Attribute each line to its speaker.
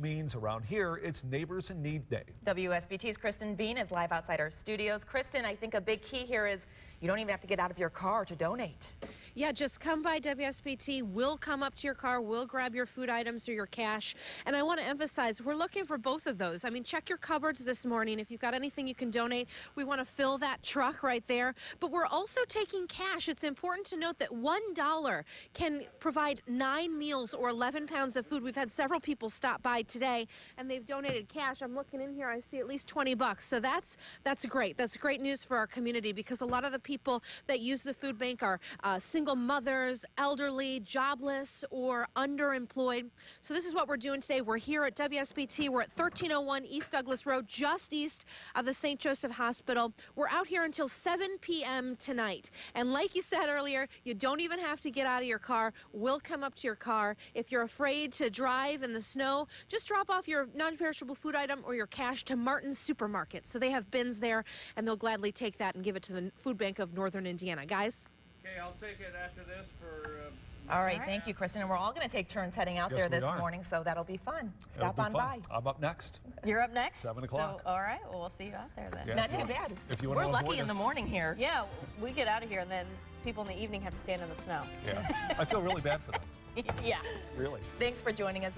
Speaker 1: means around here, it's Neighbors in Need Day.
Speaker 2: WSBT's Kristen Bean is live outside our studios. Kristen, I think a big key here is you don't even have to get out of your car to donate.
Speaker 3: Yeah, just come by WSBT. We'll come up to your car. We'll grab your food items or your cash. And I want to emphasize, we're looking for both of those. I mean, check your cupboards this morning. If you've got anything you can donate, we want to fill that truck right there. But we're also taking cash. It's important to note that $1 can provide nine meals or 11 pounds of food. We've had several people stop by today and they've donated cash. I'm looking in here. I see at least 20 bucks. So that's that's great. That's great news for our community because a lot of the people that use the food bank are uh, single mothers, elderly, jobless, or underemployed. So this is what we're doing today. We're here at WSBT. We're at 1301 East Douglas Road, just east of the St. Joseph Hospital. We're out here until 7 p.m. tonight. And like you said earlier, you don't even have to get out of your car. We'll come up to your car. If you're afraid to drive in the snow, just drop off your non-perishable food item or your cash to Martin's Supermarket. So they have bins there, and they'll gladly take that and give it to the Food Bank of Northern Indiana. Guys?
Speaker 4: Okay, I'll take it after this for. Uh,
Speaker 2: All right, thank you, Kristen. And we're all going to take turns heading out
Speaker 1: Yes,
Speaker 2: there this morning, so that'll be fun. Stop
Speaker 1: be
Speaker 2: on
Speaker 1: fun.
Speaker 2: by.
Speaker 1: I'm up next.
Speaker 5: You're up next.
Speaker 1: Seven o'clock.
Speaker 5: So, all right. Well, we'll see you out there then.
Speaker 1: Yeah.
Speaker 2: Not too
Speaker 1: want-
Speaker 2: bad.
Speaker 1: If you want
Speaker 2: We're
Speaker 1: to
Speaker 2: lucky in the morning here.
Speaker 5: Yeah, we get out of here, and then people in the evening have to stand in the snow.
Speaker 1: Yeah. I feel really bad for them.
Speaker 5: yeah.
Speaker 1: Really.
Speaker 2: Thanks for joining us.